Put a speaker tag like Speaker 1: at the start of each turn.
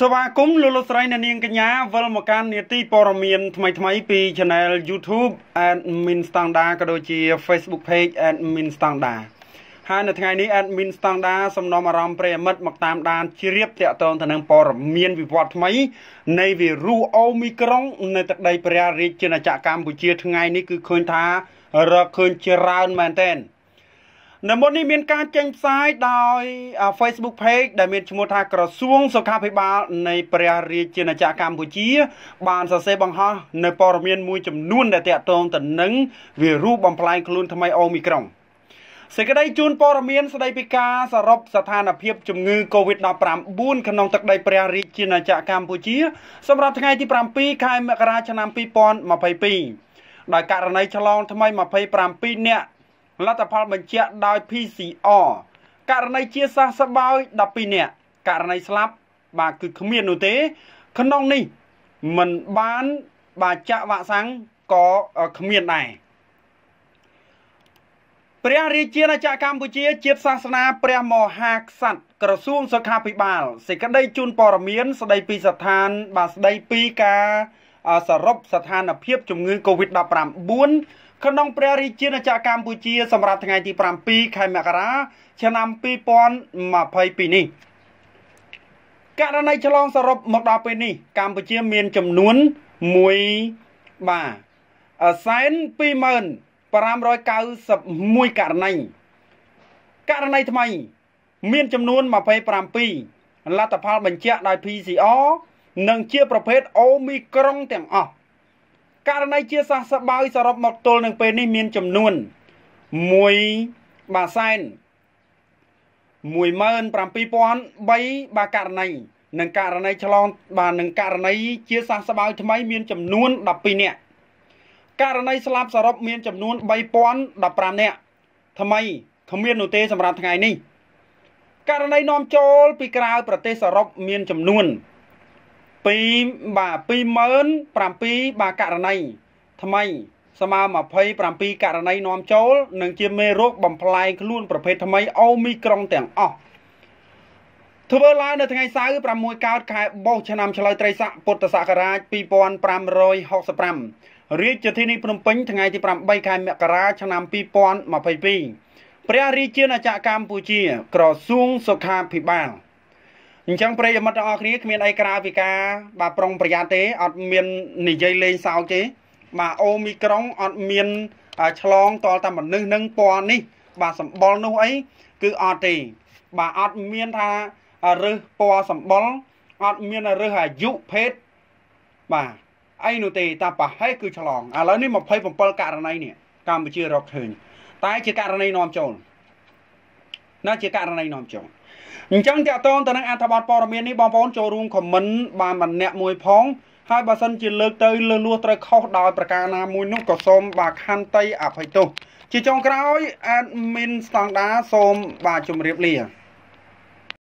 Speaker 1: ស្វាគមន៍លោកលោកស្រីអ្នកនាងកញ្ញាវិលមកកាន់នេតិព័រមៀនថ្មីថ្មីពី Channel YouTube Admin Standard ក៏ដូចជា Facebook Page Admin Standard ហើយនៅថ្ងៃនេះ Admin Standard សំណុំអារម្មណ៍ប្រិយមិត្តមកតាមដានជ្រាបតាក់ទងទៅនឹងព័ត៌មានវិវត្តថ្មី នៃវីរុសអូមីក្រុង នៅទឹកដី ព្រះរាជាណាចក្រកម្ពុជាថ្ងៃនេះគឺឃើញថារកឃើញច្រើនមែនទែន នៅមុននេះមានការចេញផ្សាយដោយ Facebook Page ដែលមានឈ្មោះថាក្រសួងសុខាភិបាលនៃព្រះរាជាណាចក្រកម្ពុជា បានសរសេរបង្ហោះនៅព័ត៌មានមួយចំនួនដែលតាក់ទងទៅនឹងវីរុសបំផ្លាញខ្លួនថ្មីអូមីក្រុងសេចក្តីជូនព័ត៌មានស្តីពីការសរុបស្ថានភាពជំងឺ Covid-19 ក្នុងទឹកដីព្រះរាជាណាចក្រកម្ពុជា សម្រាប់ថ្ងៃទី7ខែមករាឆ្នាំ2022ដោយករណីឆ្លងថ្មី27នាក់ លទ្ធផលបញ្ជាក់ដោយ PCR ករណីជាសះស្បើយ12នាក់ករណីស្លាប់បាទគឺគ្មាននោះទេ ក្នុងនេះមិនបានបាទចាក់វ៉ាក់សាំងក៏គ្មានដែរព្រះរាជាណាចក្រកម្ពុជា ជាតិសាសនាព្រះមហាក្សត្រក្រសួងសុខាភិបាលសេចក្តីជូនព័ត៌មាន ស្តីពីស្ថាន បាទស្តីពីការសរុបស្ថានភាពជំងឺ Covid-19 ក្នុងព្រះរាជាណាចក្រកម្ពុជាសម្រាប់ថ្ងៃទី7ខែមករាឆ្នាំ2022នេះករណីឆ្លងសរុបមកដល់ពេលនេះ កម្ពុជាមានចំនួន1បាទសែន20591ករណីករណីថ្មី មានចំនួន27លទ្ធផលបញ្ជាក់ដោយ PCR និងជាប្រភេទអូមីក្រុងទាំងអស់ ករណីជាសះសបើយសរុបមកទល់នឹងពេលនេះមានចំនួន1បាសែន17003បាករណីនិងករណីឆ្លងបាទនឹងករណីជាសះស្បើយថ្មីមានចំនួន12នាក់ករណីស្លាប់សរុបមានចំនួន3015នាក់ថ្មីគ្មាននោះទេសម្រាប់ថ្ងៃនេះករណីនាំចូលពីក្រៅប្រទេសសរុបមានចំនួន 2បាទ27007បាទករណីថ្មីស្មើ27ករណីនាំចូលនិងជាមេរោគបំផ្លែងខ្លួនប្រភេទថ្មីអូមីក្រុងទាំងអស់ធ្វើឡើងនៅថ្ងៃសៅរ៍6កើតខែបោះឆ្នាំឆ្លូវត្រីស័កពុទ្ធសករាជ2565រាជធានីភ្នំពេញថ្ងៃទី8ខែមករាឆ្នាំ2022ព្រះរាជាណាចក្រកម្ពុជា ក្រសួងសុខាភិបាល អញ្ចឹងប្រិយមិត្តទាំងអស់គ្នាគ្មានអីក្រៅពីការបាទប្រុងប្រយ័ត្នទេអត់មាននិយាយលេងសើចទេ បាទអូមីក្រុងអត់មានឆ្លងតលតាមមនុស្សនឹងពណ៌នេះ បាទសម្បុរនោះអីគឺអត់ទេ បាទអត់មានថារើសពណ៌សម្បុរអត់មានរើសអាយុភេទបាទអីនោះទេតែប្រហែលគឺឆ្លងឥឡូវនេះ27ករណីនេះកម្ពុជារកឃើញតែជាករណីនាំចូលណាជាករណីនាំចូល អញ្ចឹងតកតងទៅនឹងអត្ថបទព័ត៌មាននេះបងប្អូនចូលរួមខមមិនបានម្នាក់មួយផងហើយបើសិនជាលើកទៅលើលួសត្រូវខុសដោយប្រការណាមួយនោះក៏សូមបាទខន្តីអភ័យទោសជាចុងក្រោយ admin standard សូមបាទជម្រាបលា